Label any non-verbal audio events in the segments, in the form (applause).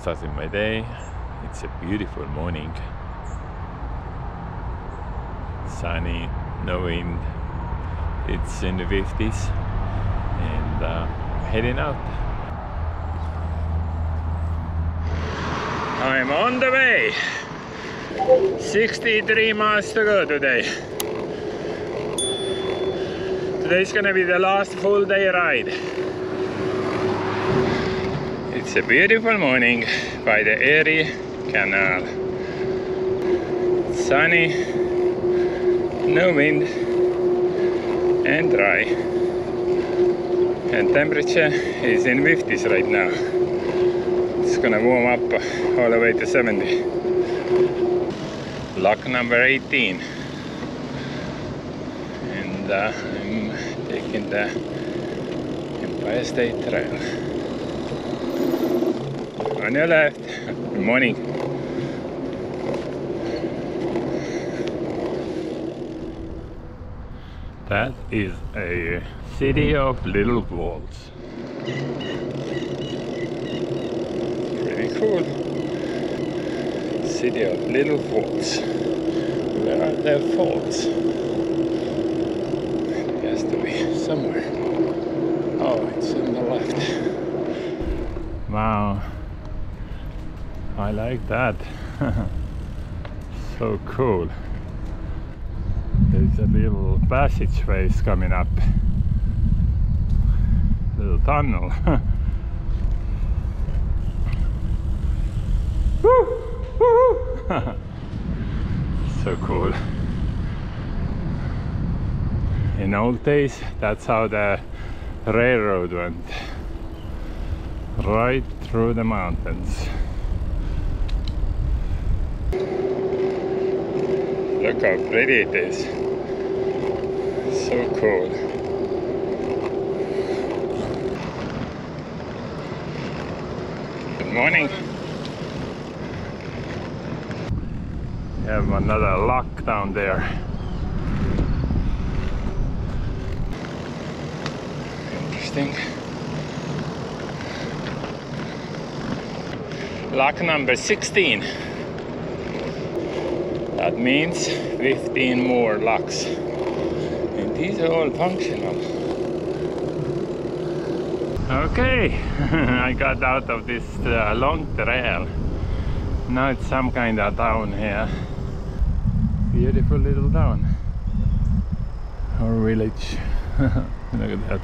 starting my day. It's a beautiful morning. Sunny, no wind. It's in the 50s and uh, heading out. I'm on the way. 63 miles to go today. Today's gonna be the last full day ride. It's a beautiful morning by the Erie Canal. Sunny, no wind, and dry. And temperature is in 50s right now. It's gonna warm up all the way to 70. Lock number 18. And uh, I'm taking the Empire State Trail. On your left. Good morning. That is a city of Little Falls. Pretty cool. City of little forts. Where are their forts? It has to be somewhere. Oh, it's on the left. Wow. I like that. (laughs) so cool. There's a little passageways coming up. Little tunnel. (laughs) Woo! Woo! (laughs) so cool. In old days, that's how the railroad went. Right through the mountains. Look how pretty it is. So cool. Good morning. We have another lock down there. Interesting. Lock number 16. That means 15 more locks. And these are all functional. Okay, (laughs) I got out of this uh, long trail. Now it's some kind of town here. Beautiful little town. Or village. (laughs) Look at that.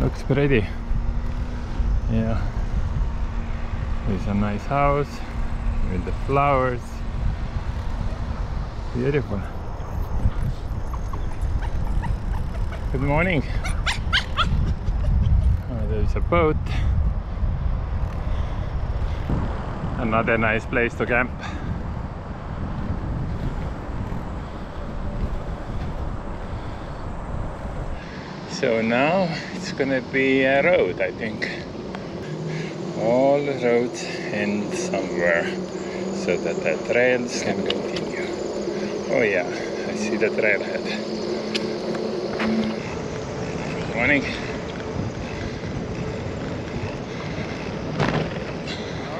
Looks pretty. Yeah. There's a nice house with the flowers. Beautiful. Good morning. Oh, there's a boat. Another nice place to camp. So now it's gonna be a road, I think. All roads end somewhere so that the trails can continue. Oh yeah, I see the trailhead. Morning.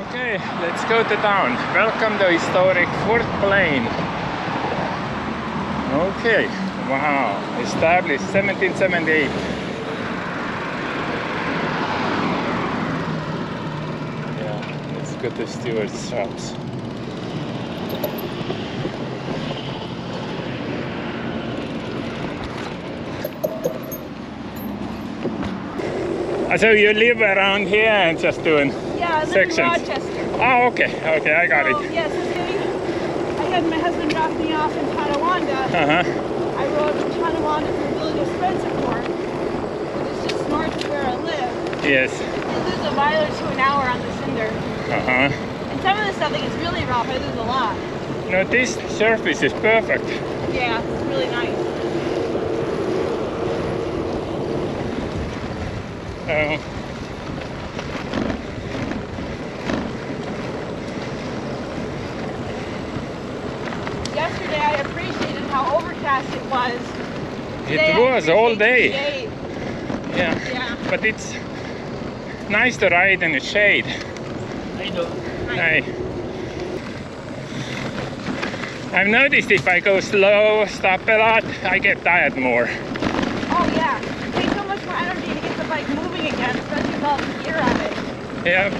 Okay, let's go to town. Welcome to historic Fort Plain. Okay, wow, established 1778. Yeah, let's go to Stewart's shops. So you live around here and just doing Yeah, I live sections? in Rochester. Oh, okay, okay, I got So, it. yes, I had my husband drop me off in Tonawanda. Uh huh. I rode from Tonawanda to the village of Spencerport, which is just north of where I live. Yes. Lose a mile or two an hour on the cinder. Uh huh. And some of the stuff that gets really rough, I lose a lot. No, this surface is perfect. Yeah, it's really nice. Uh, Yesterday I appreciated how overcast it was. it Today I was all day. Yeah. Yeah. But it's nice to ride in the shade. I know. Hi. I've noticed if I go slow, stop a lot, I get tired more. Oh yeah. It takes so much more energy to get the bike moving again, especially with all the gear on it. Yeah,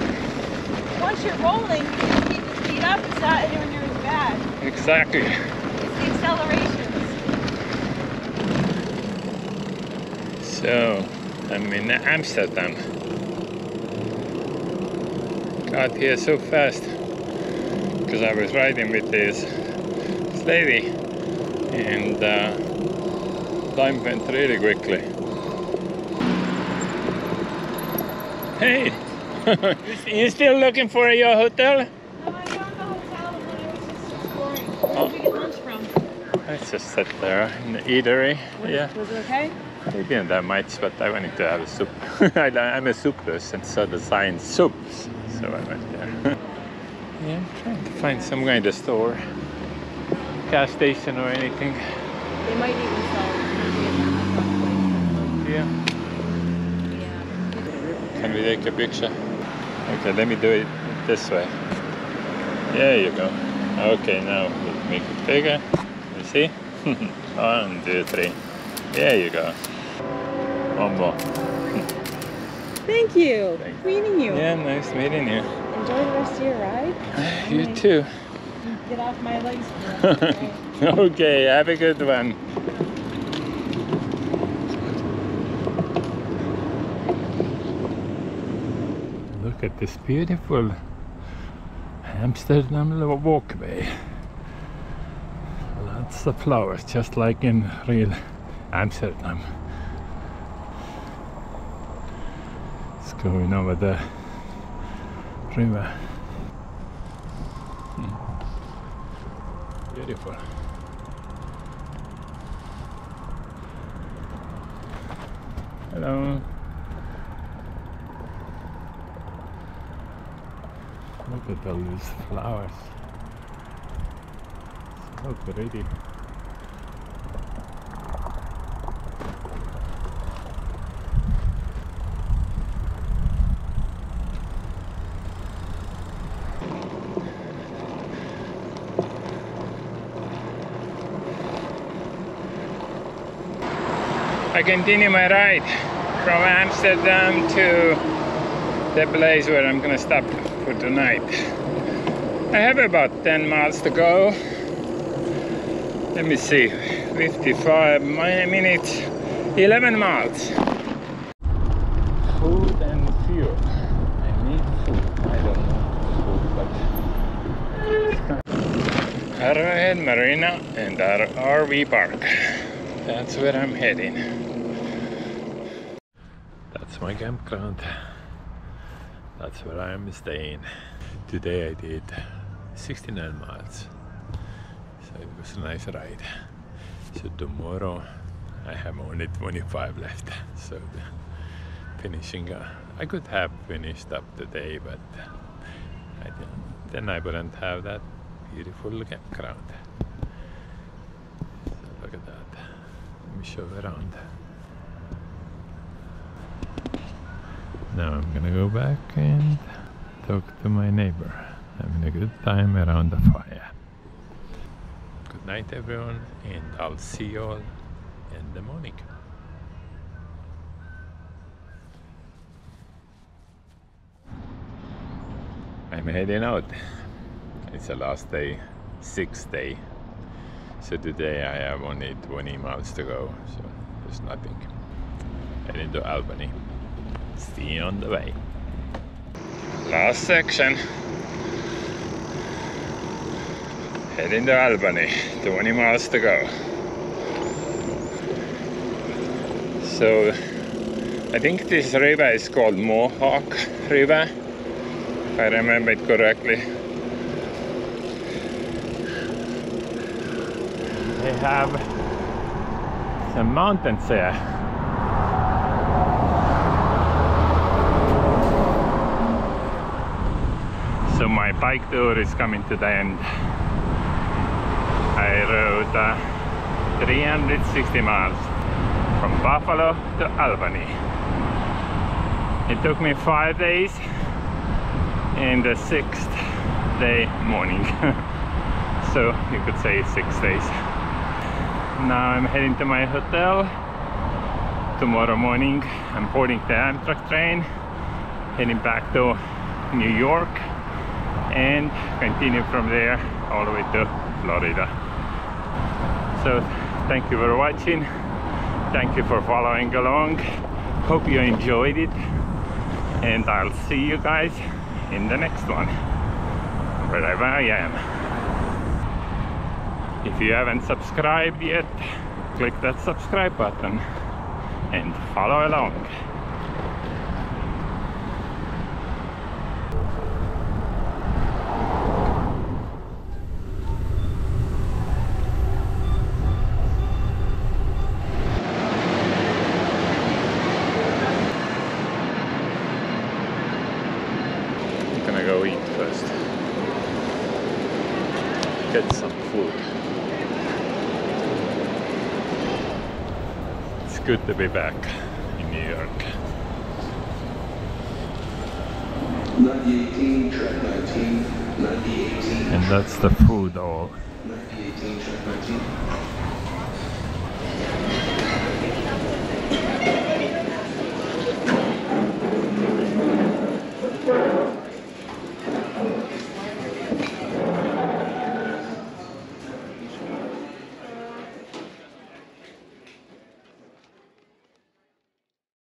Once you're rolling, you can keep the speed up. It's not anywhere near as bad. exactly. It's the accelerations. So, I'm in Amsterdam. Got here so fast because I was riding with this lady and uh, time went really quickly. Hey, (laughs) you still looking for your hotel? No, I found the hotel and I was just exploring. Oh. Where Oh. did you get lunch from? I just sat there in the eatery. Was, Yeah. Was it okay? I didn't that much, but I wanted to have a soup. (laughs) I, I'm a soup person, so the sign soups. So I went there. (laughs) yeah, I'm trying to find some kind of store, gas station or anything. They might even sell Yeah. Can we take a picture? Okay, let me do it this way. There you go. Okay, now we make it bigger. You see? (laughs) One, two, three. There you go. One more. Thank you. Thank Meeting you. Yeah, nice meeting you. Enjoy the rest of your ride. (sighs) You too. Get off my legs. for a minute, okay? okay, have a good one. This beautiful Amsterdam walkway. Lots of flowers, just like in real Amsterdam. It's going over the river. Hmm. Beautiful. Hello. Look at all these flowers. So pretty. I continue my ride from Amsterdam to the place where I'm gonna stop for tonight. I have about 10 miles to go. Let me see, 55 minutes, 11 miles. Food and fuel. I need food. I don't know food, but Arrowhead Marina and our RV park. That's where I'm heading. That's my campground. That's where I'm staying. Today I did 69 miles. So it was a nice ride. So tomorrow I have only 25 left. So finishing, uh, I could have finished up today, but I. Then I wouldn't have that beautiful campground. So look at that. Let me show around. Now I'm gonna go back and talk to my neighbor. Having a good time around the fire. Good night everyone and I'll see you all in the morning. I'm heading out. It's the last day, sixth day. So today I have only 20 miles to go, so there's nothing. Heading to Albany. See you on the way. Last section. Heading to Albany. 20 miles to go. So I think this river is called Mohawk River, if I remember it correctly. They have some mountains there. So my bike tour is coming to the end. I rode uh, 360 miles from Buffalo to Albany. It took me five days and the sixth day morning. (laughs) so you could say six days. Now I'm heading to my hotel. Tomorrow morning I'm boarding the Amtrak train, heading back to New York and continue from there all the way to Florida. So thank you for watching. Thank you for following along. Hope you enjoyed it and I'll see you guys in the next one wherever I am if you haven't subscribed yet click that subscribe button and follow along go eat first. Get some food. It's good to be back in New York. 9018, track 19, 9018, And that's the food all. 9018, track 19.